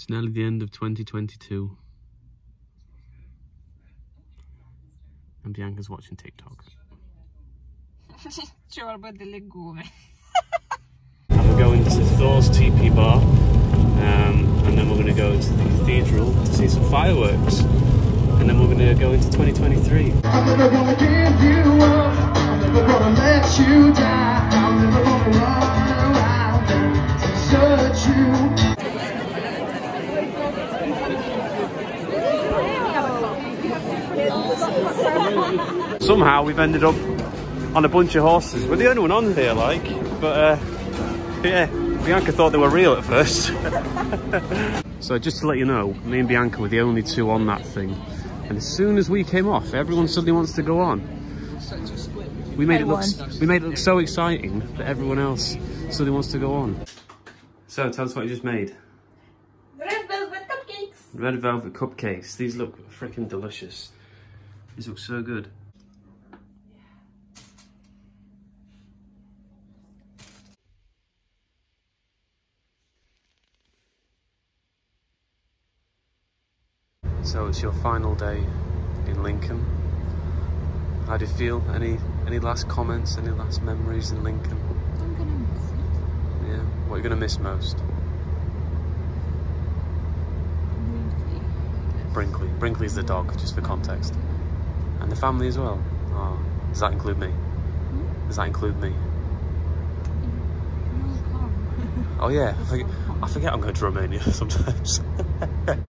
It's nearly the end of 2022. And Bianca's watching TikTok. Ciorba di legume. And we're going to Thor's Tipi Bar. Um, and then we're going to go to the cathedral to see some fireworks. And then we're going to go into 2023. Somehow we've ended up on a bunch of horses. We're the only one on here, like, but uh, yeah, Bianca thought they were real at first. so just to let you know, me and Bianca were the only two on that thing. And as soon as we came off, everyone suddenly wants to go on. We made it look we made it look so exciting that everyone else suddenly wants to go on. So tell us what you just made. Red velvet cupcakes. Red velvet cupcakes. These look freaking delicious. These look so good. So it's your final day in Lincoln. How do you feel? Any any last comments? Any last memories in Lincoln? I'm gonna miss it. Yeah. What are you gonna miss most? Brinkley. Brinkley's the dog, just for context. And the family as well. Oh, does that include me? Hmm? Does that include me? Oh yeah, I forget, I forget I'm going to Romania sometimes.